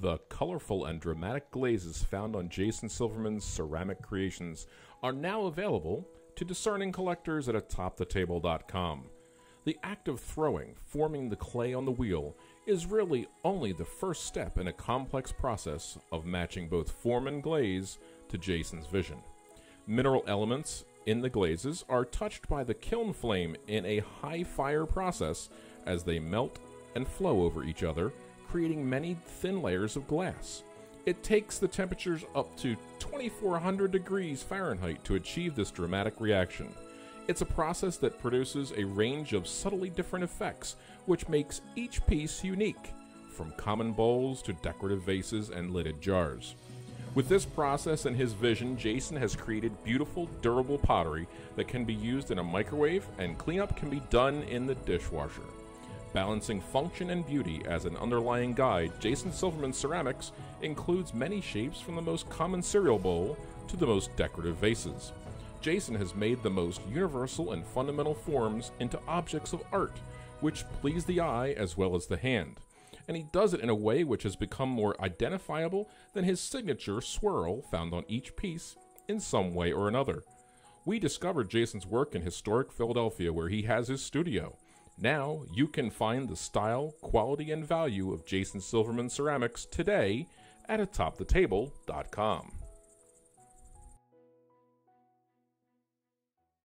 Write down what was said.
The colorful and dramatic glazes found on Jason Silverman's ceramic creations are now available to discerning collectors at atopthetable.com. The act of throwing, forming the clay on the wheel, is really only the first step in a complex process of matching both form and glaze to Jason's vision. Mineral elements in the glazes are touched by the kiln flame in a high fire process as they melt and flow over each other, creating many thin layers of glass. It takes the temperatures up to 2400 degrees Fahrenheit to achieve this dramatic reaction. It's a process that produces a range of subtly different effects, which makes each piece unique, from common bowls to decorative vases and lidded jars. With this process and his vision, Jason has created beautiful, durable pottery that can be used in a microwave and cleanup can be done in the dishwasher. Balancing function and beauty as an underlying guide, Jason Silverman Ceramics includes many shapes from the most common cereal bowl to the most decorative vases. Jason has made the most universal and fundamental forms into objects of art, which please the eye as well as the hand. And he does it in a way which has become more identifiable than his signature swirl found on each piece in some way or another. We discovered Jason's work in historic Philadelphia, where he has his studio. Now you can find the style, quality, and value of Jason Silverman ceramics today at atopthetable.com.